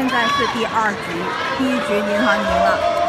现在是第二局第一局银行赢了。